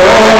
Lord.